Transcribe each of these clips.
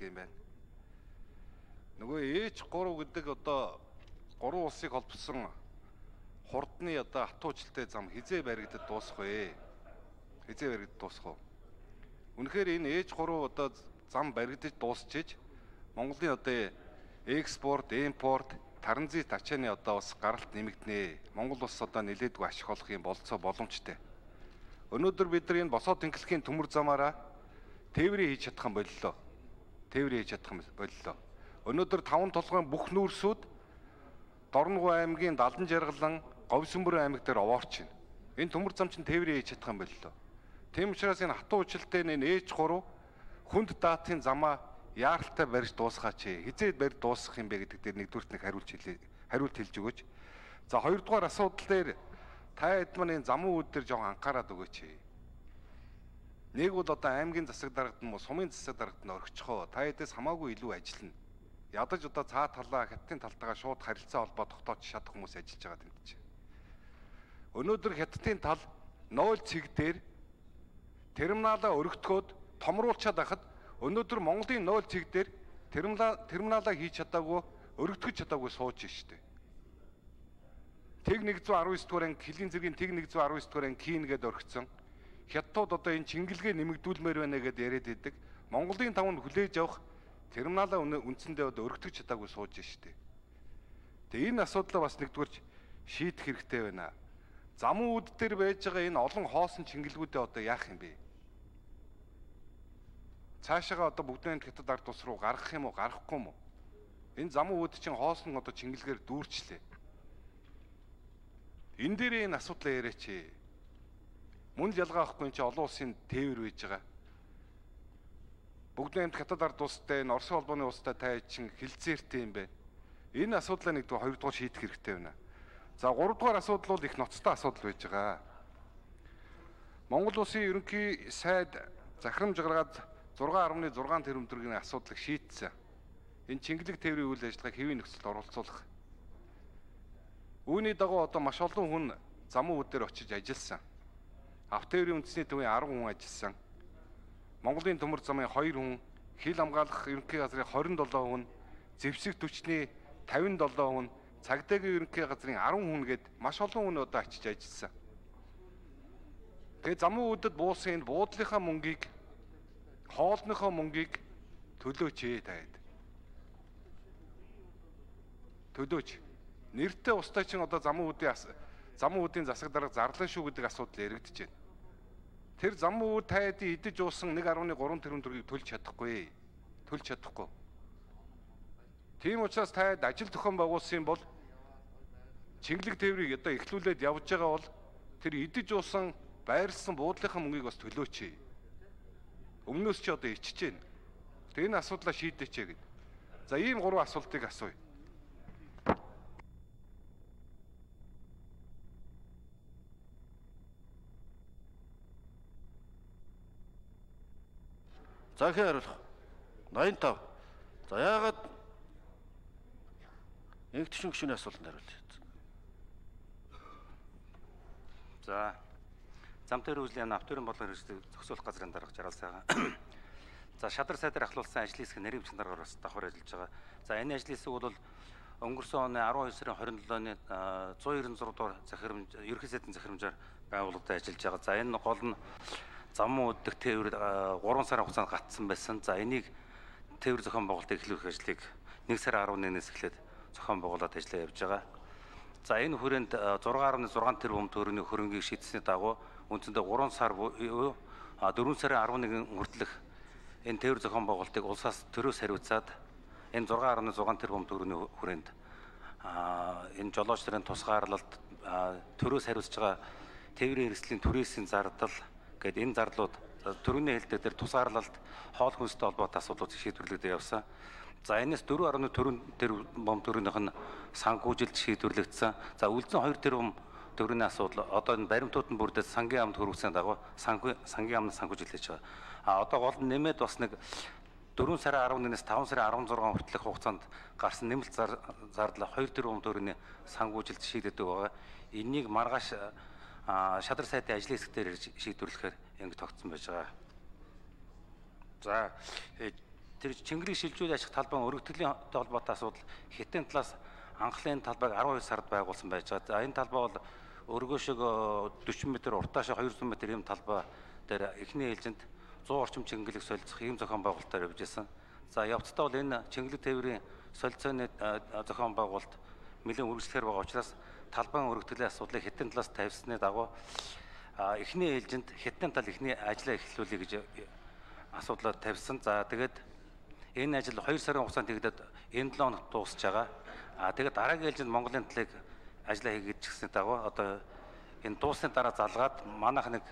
шийддэг юм байна. Нөгөө H3 гэдэг одоо гурван улсыг холбосон хурдны одоо хатуужилтай зам хизээ баригдад дуусах вэ? Хизээ баригдад дуусах уу? Үнэхээр энэ H3 одоо зам баригдаж дуусчиж Монголын одоо экспорт, импорт, таранзит ачааны одоо бас гаралт нэмэгдэнэ. Монгол улс одоо нэлээдгүй ашиг олох юм болцоо боломжтой. Өнөөдөр бид нар энэ босоо тэнхлэхийн төмөр замаараа тээврийн хийж чадах юм боллоо. Тээврийн хийж чадах боллоо. Өнөөдөр таван толгойн бүх нүүрсүүд Дорногов аймгийн Далан жаргалан, Говьсөнбөр аймаг дээр овоорч байна. Энэ төмөр зам чинь тээврийн хийж чадах юм боллоо. Тийм учраас энэ хатуу учлалтай энэ H3 хүнд даатын замаа яаралтай барьж дуусгаач. Хизээд барь дуусгах юм бэ гэдэг дээр нэгдүгürt нэг хариулж хэлээ. Хариулт хэлж өгөөч. За хоёрдугаар асуудал дээр та хэд маань энэ замын үүд дээр жоохон анхаарал өгөөч. Нэг бол одоо аймгийн засаг дарагт нь сумын засаг дарагт нь орхичихоо. Та хэдээс хамаагүй илүү ажиллана. Ядаж одоо цаа талаа хятадын талтайгаа шууд харилцаа холбоо тогтоож чадах хүмүүс ажиллаж байгаа юм чинь. Өнөөдөр хятадын тал 0 цэг дээр терминалаа өргөтгөөд томруулчаад байхад өнөөдөр Монголын 0 цэг дээр терминал терминалаа хийж чадаагүй өргөтгөж чадаагүй сууж штэ. Тэг 119 дугаар анги Килийн зэргийн Тэг 119 дугаар анги Кин гэдээ орхисон. Хятадууд одоо энэ чингэлгээ нэмэгдүүлмээр байна гэдээ яриад идэг. Монголын тавнд хүлээж авах терминалаа үндсэндээ одоо өргөтгөж чадаагүй сууж штэ. Тэгээ энэ асуудлаа бас нэгдүгээрч шийдэх хэрэгтэй байна. Замун үд дээр байж байгаа энэ олон хоосон чингэлгүүдээ одоо яах юм бэ? Цаашаага одоо бүгдээ хятад ард тус руу гаргах юм уу, гарахгүй юм уу? Энэ замун үд чинь хоосон одоо чингэлгээр дүүрчлээ. Энэ дээр энэ асуудлаа яриач. Мөн л ялгаа авахгүй чи олон улсын тээвэр байж байгаа. Бүгд нэмт хятад ард улстай энэ Оросын холбооны улстай тай чин хилцээртэй юм байна. Энэ асуудлаа нэг дүү хоёрдугаар шийдэх хэрэгтэй байна. За гуравдугаар асуудал бол их ноцтой асуудал байж байгаа. Монгол улсын ерөнхий сайд захирамж гаргаад 6.6 тэрбум төгрөгийн асуудлыг шийдсэн. Энэ чингэлэг тээврийн үйл ажиллагааг хэвийн нөхцөлд оролцуулах Үүний дагуу одоо маш олон хүн замун үдээр очиж ажилласан. Автоэрийн үндэсний төвийн 10 хүн ажилласан. Монголын төмөр замын 2 хүн, хил хамгаалах ерөнхий газрын 27 хүн, зэвсэг түвшний 57 хүн, цагдаагийн ерөнхий газрын 10 хүн гээд маш олон хүн одоо очиж ажилласан. Тэгээ замун үдэд буусан энэ буудлынхаа мөнгийг хоолныхоо мөнгийг төлөөч ээ таад. Төлөөч нэртэй устай чинь одоо замун үүдийн замун үүдийн засаг дарга зарлаа шүү гэдэг асуудал яригдэж байна. Тэр замун үүд тайдын идэж уусан 1.3 тэрбум төгрөгийг төлж чадахгүй. Төлж чадахгүй. Тийм учраас тайд ажил зохион байгуулсан бол чингэлэг тээврийг одоо эхлүүлээд явж байгаа бол тэр идэж уусан байрлсан буудлынхаа мөнгийг бас төлөөч. Өмнөөс чи одоо ичж байна. Тэгээ энэ асуудлаа шийдээч гэд. За ийм гурван асуултыг асууя. За ихэн хариулах. 85. За яагаад инх төшин гүшүүний асуултанд хариулъя. За зам дээр үзлийн автоөрын бодлого хэрэгжлийг зохицуулах газрын дарга жаргал сайхан. За шадар сайдаар ахлуулсан ажлын хэсэг нэрийн бичгийн дараагаар бас давхар ажиллаж байгаа. За энэ ажлын хэсэг бол өнгөрсөн оны 12 сарын 27-ны 196 дугаар захирамж ерөнхий сайдын захирамжаар байгууллагад ажиллаж байгаа. За энэ гол нь замун өдөх тээвэр 3 сарын хугацаанд гатсан байсан. За энийг тээвэр зохион байгуулалт эхлүүлэх ажлыг 1 сарын 11-ээс эхлээд зохион байгуулалт ажиллаа явж байгаа. За энэ хүрээнд 6.6 тэрбум төгрөгийн хөрөнгийг шийдсэний дагуу үндсэндээ 3 сар буюу 4 сарын 11 хүртэлх энэ тээвэр зохион байгуулалтыг улсаас төрөөс хариуцаад энэ 6.6 тэрбум төгрөгийн хүрээнд энэ жолооч нарын тусгаарлалт төрөөс хариуцж байгаа тээврийн хэрэгслийн түрээсийн зардал Гэт энэ зарлууд төрөний хэлдэг дээр тусгаарлалт хоол хүнстэй холбоотой асуудлууд шийдвэрлэгдэж явсан. За энэс 4.4 тэр бом төрөнийх нь санхүүжилт шийдвэрлэгдсэн. За үлдсэн 2 тэрбум төрөний асуудал одоо энэ баримтууд нь бүрдээд сангийн амд хөрвсөн дагуу сангийн амд санхүүжилж байгаа. А одоо гол нь нэмээд бас нэг 4 сарын 11-ээс 5 сарын 16 хүртэлх хугацаанд гарсан нэмэлт зардал 2 тэрбум төгрөгийн санхүүжилт шийдэгдэг байгаа. Энийг маргааш шадар сайтын ажлын хэсэг дээр шийдвэрлэхээр ингэ тогтсон байж байгаа. За тэр Чингэрийг шилжүүлж ажих талбайн өргөтгөлийн холбоотой асуудал хятадын талаас анхлын талбайг 12 сард байгуулсан байж байгаа. За энэ талбай бол өргөө шиг 40 м уртаашаа 200 м юм талбай дээр эхний ээлжинд 100 орчим чингэлэг солилцох ийм зохион байгуулалтаар явж исэн. За явцдаа бол энэ чингэлэг тээврийн солилцооны зохион байгуулалт нэлээд үргэлжлэхээр байгаа учраас талбайн өргөтгөлийн асуудлыг хятадын талаас тавьсны дагуу эхний ээлжинд хятадын тал эхний ажлаа эхлүүлэе гэж асуудлаа тавьсан. За тэгээд энэ ажил 2 сарын хугацаанд хийгдээд энэ 7 хоногт дуусж байгаа. А тэгээд дараагийн ээлжинд Монголын талыг ажиллаа хийгээд гисний дагуу одоо энэ дуусны дараа залгаад манайх нэг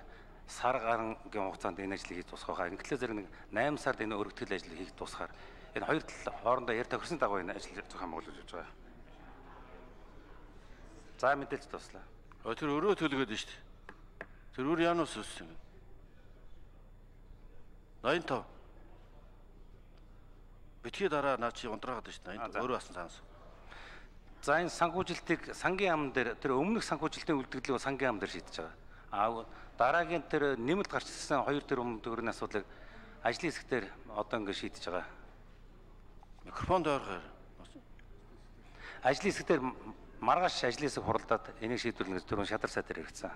сар гарангийн хугацаанд энэ ажлыг хийж дуусгах. Инглиз зэрэг нэг 8 сард энэ өргөтгөл ажлыг хийж дуусгахаар энэ хоёр тал хоорондоо ярь тохирсон дагуу энэ ажил зохион байгуулж явж байгаа. За мэдээлж туслаа. Өө тэр өрөө төлгөөд нь шүү дээ. Тэр өр янус өссөн. 85. Битгий дараа наа чи ундраагаад шүү дээ. 80 өөрөө басан цаанаас. За энэ санхүүжилтийг сангийн яам дээр тэр өмнөх санхүүжилтийн үлдэгдлийг сангийн яам дээр шийдэж байгаа. Аа дараагийн тэр нэмэлт гарч ирсэн 2 тэрбум төгрөгийн асуудлыг ажлын хэсгээр одоо ингэ шийдэж байгаа. Микрофон дойрохоор. Ажлын хэсгээр маргааш ажлын хэсэг хуралдаад энийг шийдвэрлэнэ гэж түрүүн шадар сайд дээр хэрэгцсэн.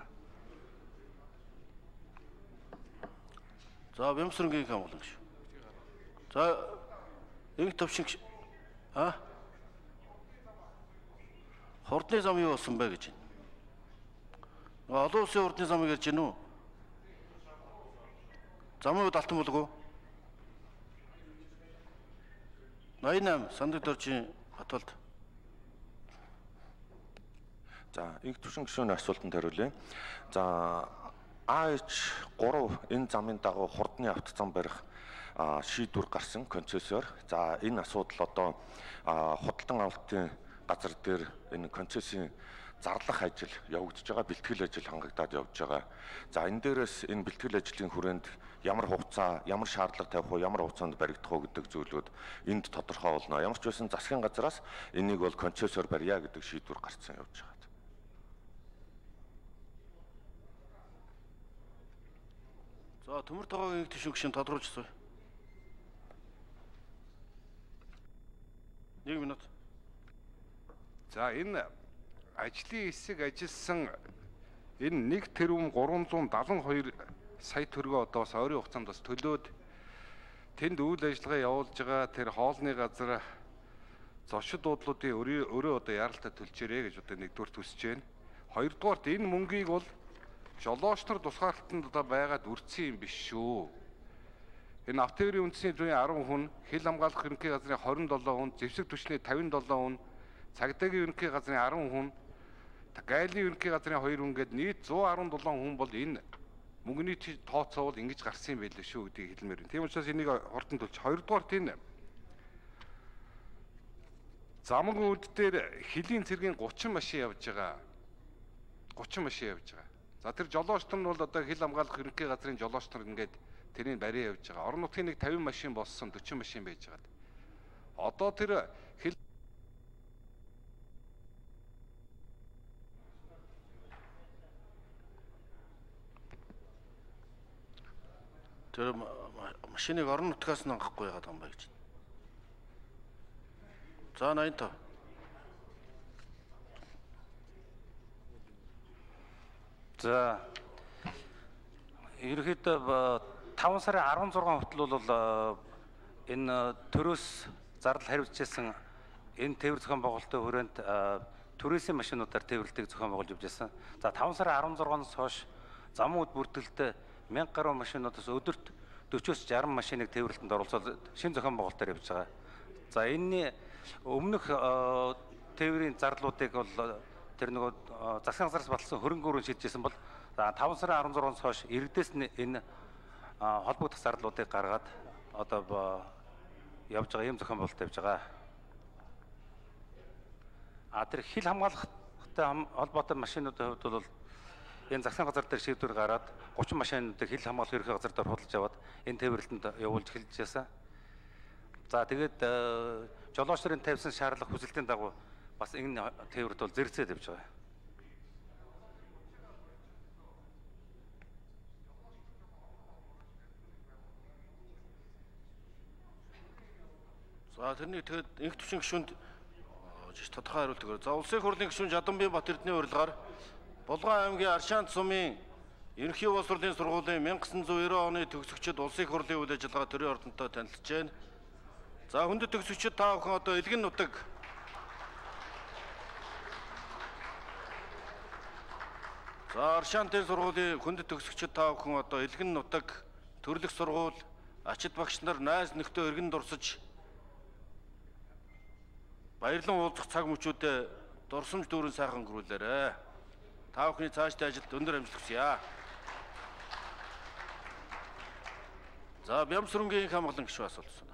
За Бямсрынгийн хамгаалан шүү. За инх төвшин а Хурдны зам юу болсон бэ гэж байна. Олон улсын хурдны замыг ярьж гинүү. Замын үед алтан болов уу? 88 сандаг доржийн хатвалд. За их төвшин гишүүний асуултанд хариулъя. За AH3 энэ замын дагуу хурдны автозам барих шийдвэр гарсан концессор. За энэ асуудал одоо худалдан авалтын газар дээр энэ концессийн зарлах ажил явагдаж байгаа, бэлтгэл ажил хангагдаад явж байгаа. За энэ дээрээс энэ бэлтгэл ажлын хүрээнд ямар хугацаа, ямар шаардлага тавих уу, ямар хугацаанд баригдах уу гэдэг зүйлүүд энд тодорхой болно. Ямар ч байсан засгийн газраас энийг бол концессор барья гэдэг шийдвэр гарцсан явж байгаа. За төмөр тогоогийн төшөг шин тодруулчихсан. 1 минут. За энэ ажлын хэсэг ажилласан энэ 1 тэрбум 372 сая төгрөгөө одоо бас ойрын хугацаанд бас төлөөд тэнд үйл ажиллагаа явуулж байгаа тэр хоолны газар зочид дуудлуудын өрөө одоо яралтай төлчээрэй гэж одоо нэгдүгээр төсөж байна. Хоёрдугаарт энэ мөнгийг бол жолооч нар тусгаарлалтанд одоо байгаад үрдсэн юм биш шүү. Энэ автоврын үндэсний зүйн 10 хүн, хил хамгаалах ерөнхий газрын 27 хүн, зэвсэг түвшний 57 хүн, цагдаагийн ерөнхий газрын 10 хүн, гайлын ерөнхий газрын 2 хүн гээд нийт 117 хүн бол энэ мөнгөний тооцоо бол ингэж гарсан юм байлээ шүү гэдгийг хэлмээр байна. Тийм учраас энийг хурдан төлж. Хоёрдугаар тийм замаг үд дээр хилийн цэргийн 30 машин явж байгаа. 30 машин явж байгаа. За тэр жолооч нар нь бол одоо хил хамгаалах ерөнхий газрын жолооч нар ингээд тэрийг барин явж байгаа. Орон нутгийн нэг 50 машин болсон 40 машин байж байгаа. Одоо тэр хил Тэр машиныг орон нутгаас нь авахгүй яагаад юм бэ гэж. За 85. За ерөөхдөө 5 сарын 16 хүртэл бол энэ төрөөс зардал хариуцжсэн энэ тээвэр зохион байгуулалтын хүрээнд төрөөсийн машинуудаар тээвэрлэлтийг зохион байгуулж явж байсан. За 5 сарын 16-наас хойш замун үд бүртгэлтэй 1000 гаруй машинуудаас өдөрт 40-оос 60 машиныг тээвэрлэлтэнд оруулаад шинэ зохион байгуулалтаар явж байгаа. За энэний өмнөх тээврийн зарлуудыг бол тэр нөгөө засгийн газараас батлсан хөрөнгө өрөө шийдэжсэн бол за 5 сарын 16-наас хойш иргэдээс энэ холбогдох зарлуудыг гаргаад одоо явж байгаа юм зохион байгуулалт явж байгаа. А тэр хил хамгаалахтай холбоотой машинуудын хувьд бол энэ засгийн газар дээр шийдвэр гараад 30 машинуудыг хил хамгаалах ерхий газар дээр худалдаж аваад энэ тээвэрлэлтэнд явуулж эхэлж байсан. За тэгээд жолооч нарын тавьсан шаардлага хүсэлтийн дагуу бас энэ тээврт бол зэрэгцээд явж байгаа. За тэрнийг тэгэхэд инх төвшин гишүүнд жиш тодорхой хариулт өгөөрэй. За улсын хурлын гишүүн Жадамбай Бат Эрдэнэ урилгаар Булган аймгийн Аршаант сумын Ерөнхий улс хурлын сургуулийн 1990 оны төгсөгчд улсын хурлын үйл ажиллагаа төрийн ордонтой танилцж байна. За хүндэт төгсөгчд та бүхэн одоо элгэн нутаг За Аршаантын сургуулийн хүндэт төгсөгчд та бүхэн одоо элгэн нутаг төрлөх сургууль ачид багш нар найз нөхдөө өргөн дурсаж баярлан уулзах цаг мөчүүдэд дурсамж дүүрэн сайхан гөрүүлээрэ. Та бүхний цаашдын ажилд өндөр амжилт хүсье. За Бямсрынгийн хамгаалан гишүүн асуулт.